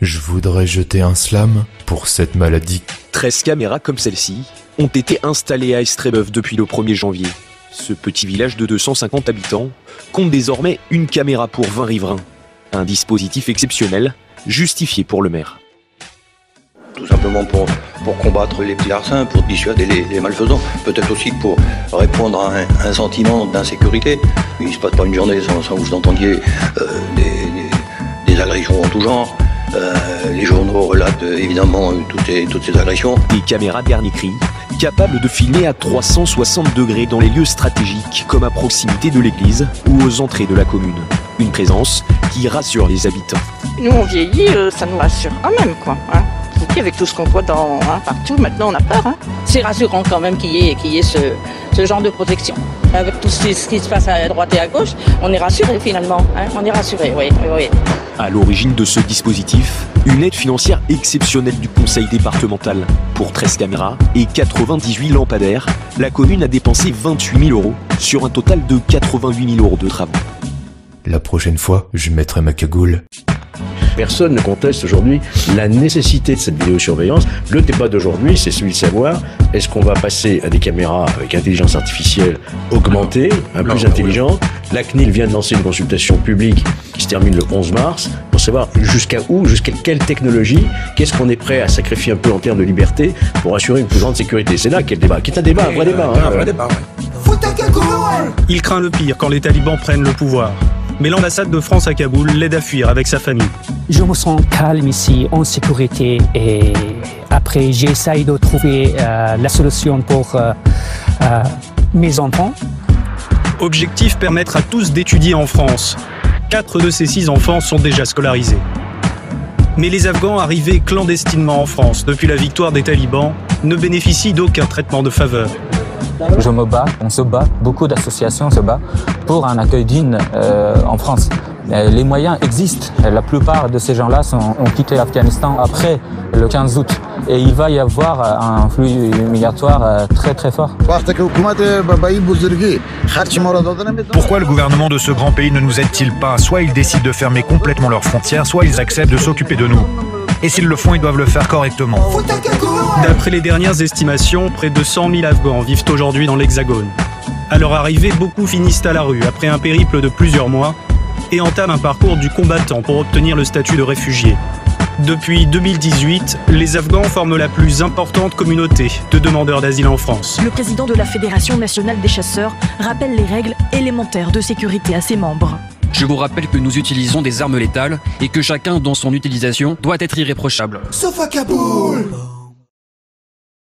Je voudrais jeter un slam pour cette maladie. 13 caméras comme celle-ci ont été installées à Estrébeuf depuis le 1er janvier. Ce petit village de 250 habitants compte désormais une caméra pour 20 riverains. Un dispositif exceptionnel, justifié pour le maire. Tout simplement pour, pour combattre les petits larcins, pour dissuader les, les malfaisants, peut-être aussi pour répondre à un, un sentiment d'insécurité. Il ne se passe pas une journée sans, sans que vous entendiez euh, des, des, des agressions en tout genre. Euh, les journaux relatent euh, évidemment euh, toutes, ces, toutes ces agressions. Des caméras dernier cri, capables de filmer à 360 degrés dans les lieux stratégiques, comme à proximité de l'église ou aux entrées de la commune. Une présence qui rassure les habitants. Nous, on vieillit, euh, ça nous rassure quand même, quoi. Hein. Avec tout ce qu'on voit dans, hein, partout, maintenant, on a peur. Hein. C'est rassurant quand même qu'il y ait, qu'il y ait ce, ce genre de protection. Avec tout ce qui, se passe à droite et à gauche, on est rassuré finalement. Hein. On est rassuré, oui, oui, oui. À l'origine de ce dispositif, une aide financière exceptionnelle du conseil départemental. Pour 13 caméras et 98 lampadaires, la commune a dépensé 28 000 euros sur un total de 88 000 euros de travaux. La prochaine fois, je mettrai ma cagoule. Personne ne conteste aujourd'hui la nécessité de cette vidéosurveillance. Le débat d'aujourd'hui, c'est celui de savoir est-ce qu'on va passer à des caméras avec intelligence artificielle augmentée, un plus intelligente? La CNIL vient de lancer une consultation publique qui se termine le 11 mars pour savoir jusqu'à où, jusqu'à quelle technologie, qu'est-ce qu'on est prêt à sacrifier un peu en termes de liberté pour assurer une plus grande sécurité. C'est là qu'est le débat, qui est un débat, un vrai débat. hein. Il craint le pire quand les talibans prennent le pouvoir. Mais l'ambassade de France à Kaboul l'aide à fuir avec sa famille. Je me sens calme ici, en sécurité. Et après, j'essaye de trouver euh, la solution pour euh, euh, mes enfants. Objectif permettre à tous d'étudier en France. Quatre de ces six enfants sont déjà scolarisés. Mais les Afghans arrivés clandestinement en France depuis la victoire des talibans ne bénéficient d'aucun traitement de faveur. Je me bats, on se bat, beaucoup d'associations se battent pour un accueil digne euh, en France. Euh, Les moyens existent. La plupart de ces gens-là ont quitté l'Afghanistan après le 15 août. Et il va y avoir euh, un flux migratoire très très fort. Pourquoi le gouvernement de ce grand pays ne nous aide-t-il pas? Soit ils décident de fermer complètement leurs frontières, soit ils acceptent de s'occuper de nous. Et s'ils le font, ils doivent le faire correctement. D'après les dernières estimations, près de 100 000 Afghans vivent aujourd'hui dans l'Hexagone. À leur arrivée, beaucoup finissent à la rue après un périple de plusieurs mois et entament un parcours du combattant pour obtenir le statut de réfugié. Depuis 2018, les Afghans forment la plus importante communauté de demandeurs d'asile en France. Le président de la Fédération nationale des chasseurs rappelle les règles élémentaires de sécurité à ses membres. Je vous rappelle que nous utilisons des armes létales et que chacun dans son utilisation doit être irréprochable. Sauf à Kaboul